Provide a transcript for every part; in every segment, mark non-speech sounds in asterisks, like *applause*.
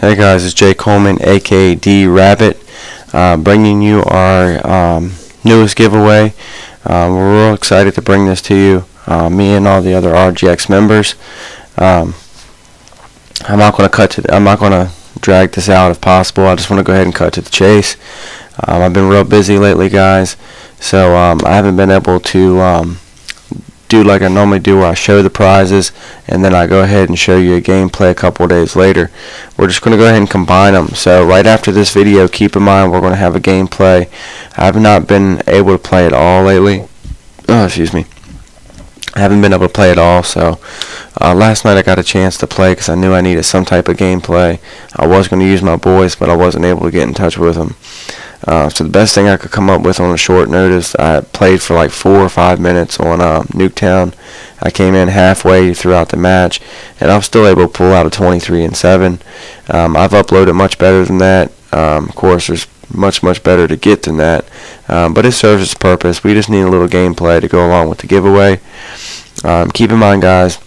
Hey guys, it's Jay Coleman, aka D Rabbit, uh, bringing you our um, newest giveaway. Um, we're real excited to bring this to you, uh, me and all the other RGX members. Um, I'm not going to cut to. I'm not going to drag this out if possible. I just want to go ahead and cut to the chase. Um, I've been real busy lately, guys, so um, I haven't been able to um, do like I normally do where I show the prizes and then I go ahead and show you a gameplay a couple days later. We're just going to go ahead and combine them. So right after this video, keep in mind we're going to have a gameplay. I have not been able to play at all lately. Oh, excuse me. I haven't been able to play at all, so uh, last night I got a chance to play because I knew I needed some type of gameplay. I was going to use my boys, but I wasn't able to get in touch with them. Uh, so the best thing I could come up with on a short notice, I played for like four or five minutes on uh, Nuketown. I came in halfway throughout the match, and I'm still able to pull out a 23 and 7. Um, I've uploaded much better than that. Um, of course, there's much much better to get than that, um, but it serves its purpose. We just need a little gameplay to go along with the giveaway. Um, keep in mind, guys.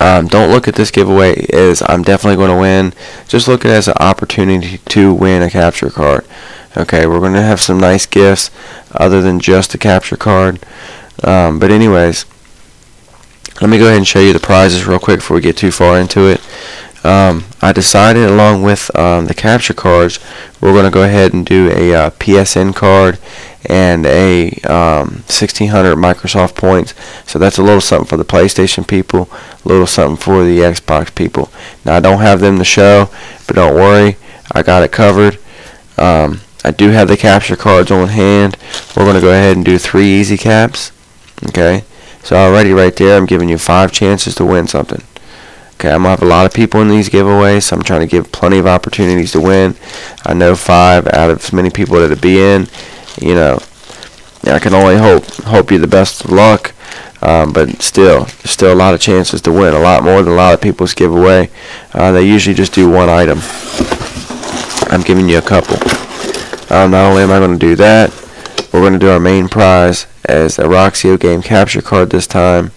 Um, don't look at this giveaway as I'm definitely going to win. Just look at it as an opportunity to win a capture card. Okay, we're going to have some nice gifts other than just a capture card. Um, but anyways, let me go ahead and show you the prizes real quick before we get too far into it. Um, I decided along with um, the capture cards, we're going to go ahead and do a uh, PSN card and a um, 1600 Microsoft points. So that's a little something for the PlayStation people, a little something for the Xbox people. Now I don't have them to show, but don't worry, I got it covered. Um, I do have the capture cards on hand. We're going to go ahead and do three easy caps. Okay, so already right there, I'm giving you five chances to win something. Okay, I'm to have a lot of people in these giveaways, so I'm trying to give plenty of opportunities to win. I know five out of as many people that will be in, you know, I can only hope hope you the best of luck. Um, but still, there's still a lot of chances to win, a lot more than a lot of people's giveaway. Uh, they usually just do one item. I'm giving you a couple. Um, not only am I going to do that, we're going to do our main prize as a Roxio game capture card this time.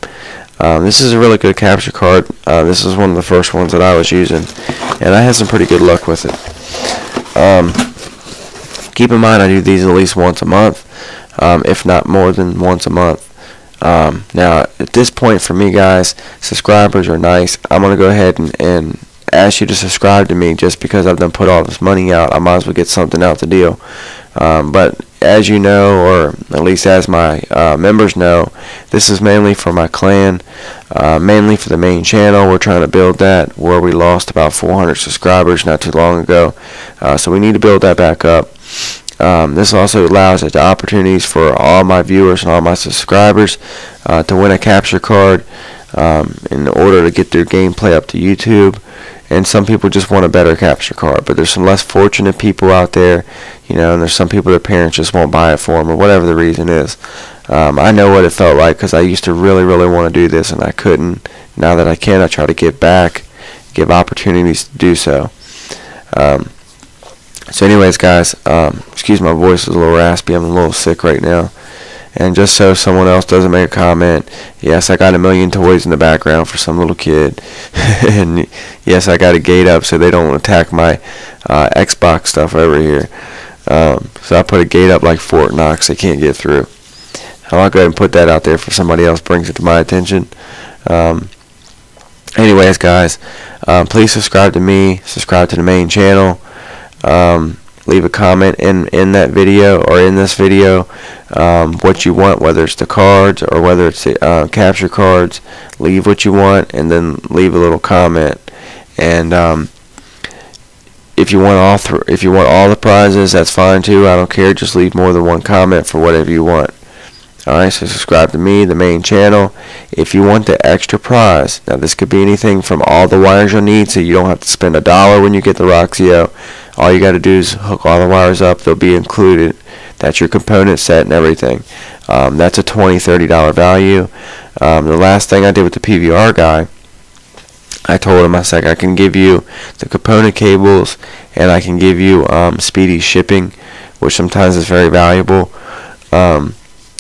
Um, this is a really good capture card. Uh, this is one of the first ones that I was using, and I had some pretty good luck with it. Um, keep in mind I do these at least once a month, um, if not more than once a month. Um, now, at this point for me, guys, subscribers are nice. I'm going to go ahead and, and ask you to subscribe to me just because I've done put all this money out. I might as well get something out the deal. Um, but as you know, or at least as my uh, members know, this is mainly for my clan, uh, mainly for the main channel. We're trying to build that where we lost about 400 subscribers not too long ago. Uh, so we need to build that back up. Um, this also allows the opportunities for all my viewers and all my subscribers uh, to win a capture card um, in order to get their gameplay up to YouTube and some people just want a better capture card. But there's some less fortunate people out there, you know, and there's some people their parents just won't buy it for them or whatever the reason is. Um, I know what it felt like because I used to really, really want to do this and I couldn't. Now that I can, I try to give back, give opportunities to do so. Um, so, anyways, guys, um, excuse my voice is a little raspy. I'm a little sick right now. And just so someone else doesn't make a comment, yes, I got a million toys in the background for some little kid. *laughs* and yes, I got a gate up so they don't attack my uh, Xbox stuff over here. Um, so I put a gate up like Fort Knox. They can't get through. I'll go ahead and put that out there for somebody else brings it to my attention. Um, anyways, guys, um, please subscribe to me. Subscribe to the main channel. Um, leave a comment in in that video or in this video um, what you want whether it's the cards or whether it's the uh, capture cards leave what you want and then leave a little comment. And um, if you want all if you want all the prizes that's fine too. I don't care. Just leave more than one comment for whatever you want Alright, so subscribe to me, the main channel. If you want the extra prize, now this could be anything from all the wires you'll need so you don't have to spend a dollar when you get the Roxio. All you got to do is hook all the wires up. They'll be included. That's your component set and everything. Um, that's a $20, $30 value. Um, the last thing I did with the PVR guy, I told him, I said, I can give you the component cables and I can give you um, speedy shipping, which sometimes is very valuable. Um,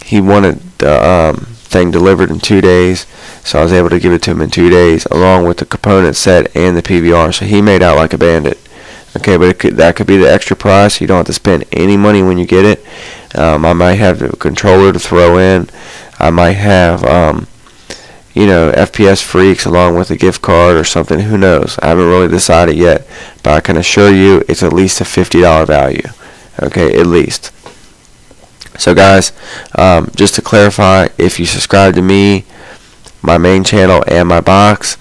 he wanted the um, thing delivered in two days. So I was able to give it to him in two days, along with the component set and the PVR. So he made out like a bandit. Okay, but could, that could be the extra price. You don't have to spend any money when you get it. Um, I might have the controller to throw in. I might have, um, you know, FPS Freaks along with a gift card or something. Who knows? I haven't really decided yet, but I can assure you it's at least a $50 value. Okay, at least. So guys, um, just to clarify, if you subscribe to me, my main channel, and my box,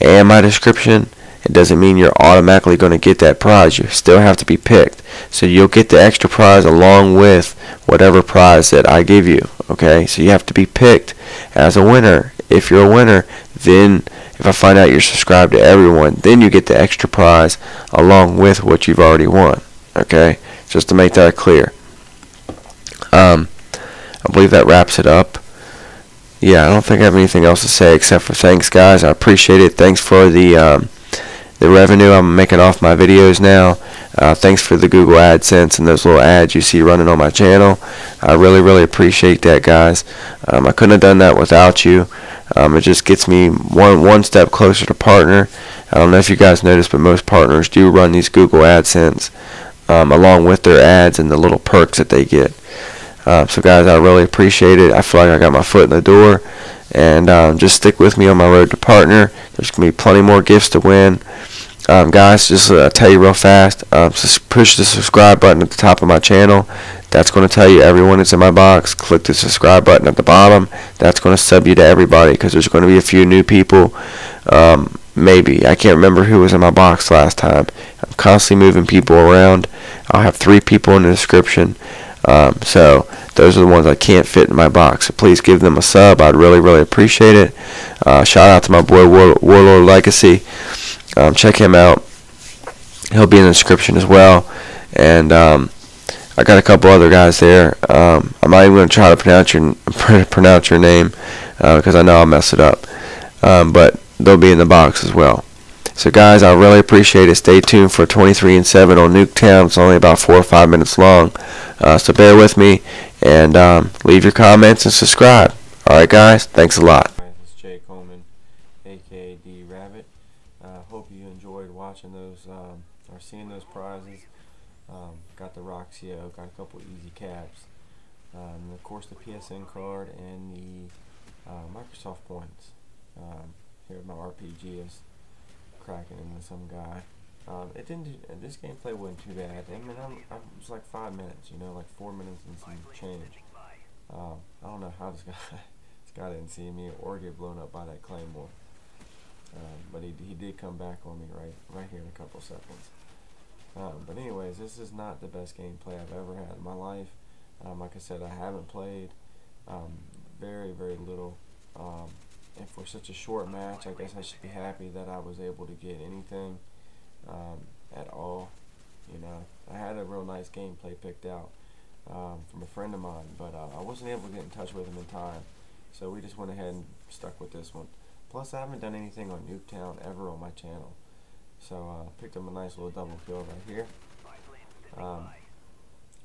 and my description, it doesn't mean you're automatically going to get that prize. You still have to be picked. So you'll get the extra prize along with whatever prize that I give you. Okay, so you have to be picked as a winner. If you're a winner, then if I find out you're subscribed to everyone, then you get the extra prize along with what you've already won. Okay, just to make that clear. Um, I believe that wraps it up. Yeah, I don't think I have anything else to say except for thanks, guys. I appreciate it. Thanks for the um, the revenue I'm making off my videos now. Uh, thanks for the Google AdSense and those little ads you see running on my channel. I really, really appreciate that, guys. Um, I couldn't have done that without you. Um, it just gets me one one step closer to partner. I don't know if you guys noticed, but most partners do run these Google AdSense um, along with their ads and the little perks that they get. Uh, so guys, I really appreciate it. I feel like I got my foot in the door. And um, just stick with me on my road to partner. There's going to be plenty more gifts to win. Um, guys, just uh, tell you real fast, just push the subscribe button at the top of my channel. That's going to tell you everyone that's in my box. Click the subscribe button at the bottom. That's going to sub you to everybody because there's going to be a few new people. Um, maybe. I can't remember who was in my box last time. I'm constantly moving people around. I'll have three people in the description. Um, so those are the ones I can't fit in my box. Please give them a sub. I'd really, really appreciate it. Uh, shout out to my boy War Warlord Legacy. Um, check him out. He'll be in the description as well. And um, I got a couple other guys there. Um, I'm not even going to try to pronounce your *laughs* pronounce your name because uh, I know I'll mess it up. Um, but they'll be in the box as well. So guys, I really appreciate it. Stay tuned for 23 and 7 on Nuketown. It's only about four or five minutes long. Uh, so bear with me and um, leave your comments and subscribe. Alright guys, thanks a lot. This is Jay Coleman, aka D Rabbit. Uh, hope you enjoyed watching those um, or seeing those prizes. Um, got the Roxio, got a couple easy caps, um, of course the PSN card and the uh, Microsoft points. Um, here my RPG is cracking into some guy. Um, it didn't. This gameplay wasn't too bad. I mean, I'm, I'm, it was like five minutes. You know, like four minutes and some change. Um, I don't know how this *laughs* guy this guy didn't see me or get blown up by that claymore. Um, but he he did come back on me right right here in a couple seconds. Um, but anyways, this is not the best gameplay I've ever had in my life. Um, like I said, I haven't played um, very very little. And for such a short match, I guess I should be happy that I was able to get anything um, at all. You know, I had a real nice gameplay picked out um, from a friend of mine, but uh, I wasn't able to get in touch with him in time. So we just went ahead and stuck with this one. Plus, I haven't done anything on Nuketown ever on my channel. So I uh, picked up a nice little double kill right here. Um,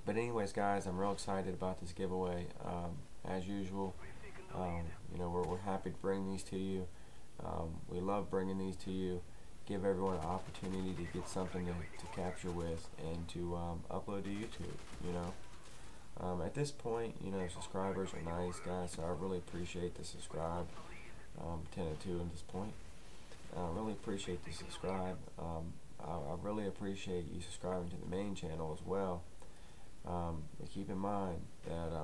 but anyways, guys, I'm real excited about this giveaway. Um, as usual, um, you know, we're, we're happy to bring these to you. Um, we love bringing these to you. Give everyone an opportunity to get something to, to capture with and to um, upload to YouTube, you know. Um, at this point, you know, subscribers are nice, guys, so I really appreciate the subscribe. Um, 10 and 2 at this point. I really appreciate the subscribe. Um, I, I, really appreciate you subscribing to the main channel as well. Um, but keep in mind that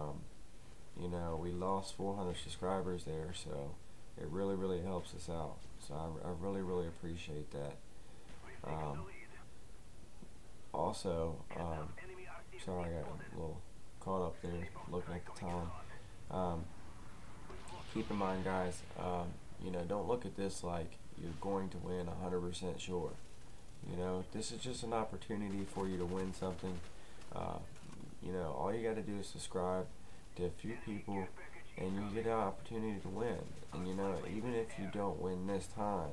you know, we lost 400 subscribers there, so it really, really helps us out. So I, I really, really appreciate that. Um, also, um, sorry I got a little caught up there looking at the time. Um, keep in mind, guys, um, you know, don't look at this like you're going to win 100% sure. You know, this is just an opportunity for you to win something. Uh, you know, all you got to do is subscribe to a few people and you get an opportunity to win. And you know, even if you don't win this time,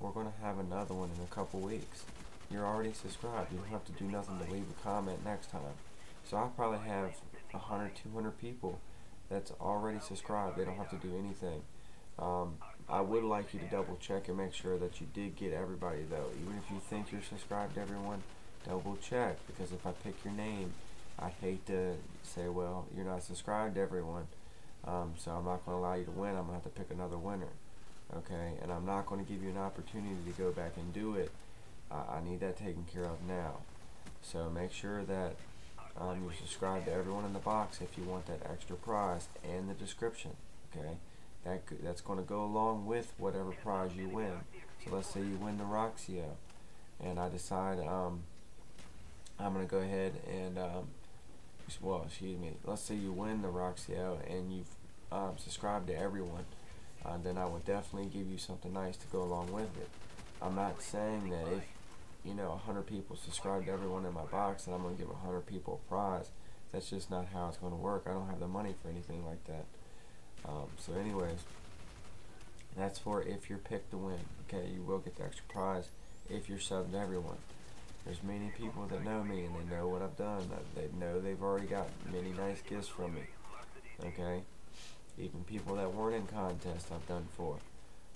we're going to have another one in a couple weeks. You're already subscribed. You don't have to do nothing to leave a comment next time. So I'll probably have 100, 200 people that's already subscribed. They don't have to do anything. Um, I would like you to double check and make sure that you did get everybody though. Even if you think you're subscribed to everyone, double check because if I pick your name, I hate to say, well, you're not subscribed to everyone, um, so I'm not going to allow you to win. I'm going to have to pick another winner. Okay, and I'm not going to give you an opportunity to go back and do it. I, I need that taken care of now. So make sure that um, you subscribe to everyone in the box if you want that extra prize and the description. Okay, that that's going to go along with whatever prize you win. So let's say you win the Roxio, and I decide um, I'm going to go ahead and um, well, excuse me. Let's say you win the Roxio and you've um, subscribed to everyone, uh, then I would definitely give you something nice to go along with it. I'm not saying that if you know 100 people subscribe to everyone in my box and I'm going to give 100 people a prize. That's just not how it's going to work. I don't have the money for anything like that. Um, so anyways, that's for if you're picked to win. Okay, you will get the extra prize if you're subbed to everyone. There's many people that know me and they know what I've done. They know they've already got many nice gifts from me. Okay, even people that weren't in contest I've done for.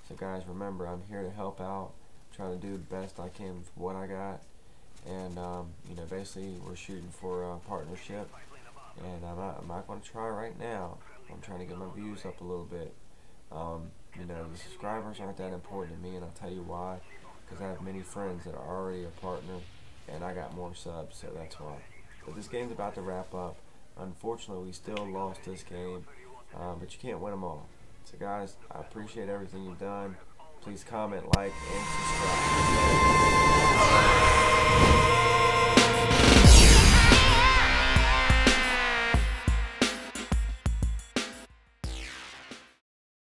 So guys, remember I'm here to help out trying to do the best I can with what I got. And, um, you know, basically we're shooting for a partnership. And I'm not, I'm not going to try right now. I'm trying to get my views up a little bit. Um, you know, the subscribers aren't that important to me, and I'll tell you why because I have many friends that are already a partner and I got more subs, so that's why. But this game's about to wrap up. Unfortunately, we still lost this game, um, but you can't win them all. So guys, I appreciate everything you've done. Please comment, like, and subscribe.